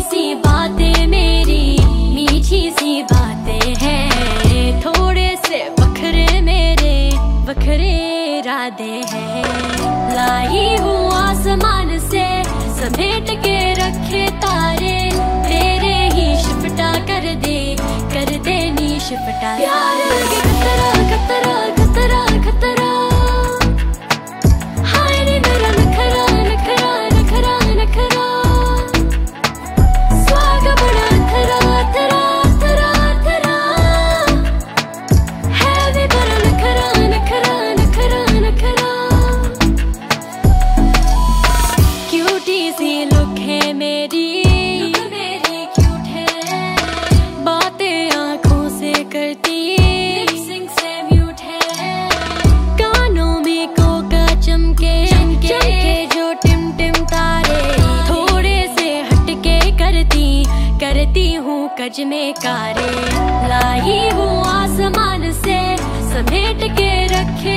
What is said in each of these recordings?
सी बातें मेरी, मीठी हैं। थोड़े से बखरे मेरे बखरे इरादे हैं। लाई हूँ आसमान से, समेट के रखे तारे। तेरे ही शिपटा कर दे कर दे शिपटा प्यार क्यूटी सी लुक है मेरी। मेरी क्यूट है। बातें आँखों से करती। सिंग से म्यूट है। कानों में कोका चमके। चमके। जो टिम टिम तारे। थोड़े से हटके करती। करती हूँ कज में कारे। लाई हूँ आसमान से समेट के रखे।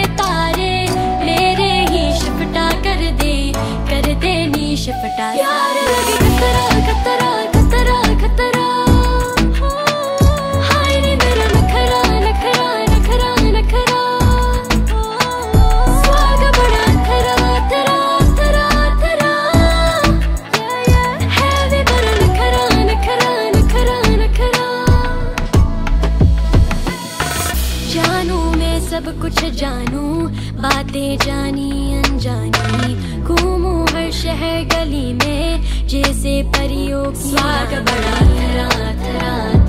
नी शिपटा यार लगे खतरा खतरा खतरा खतरा हाय रे मेरा नखरा नखरा नखरा नखरा स्वाग बड़ा थरा थरा थरा थरा है भी बड़ा नखरा नखरा नखरा नखरा जानू मैं सब कुछ जानू, बातें जानी, अनजानी, घूमू शहर गली में जैसे परियों की बड़ा थरा थरा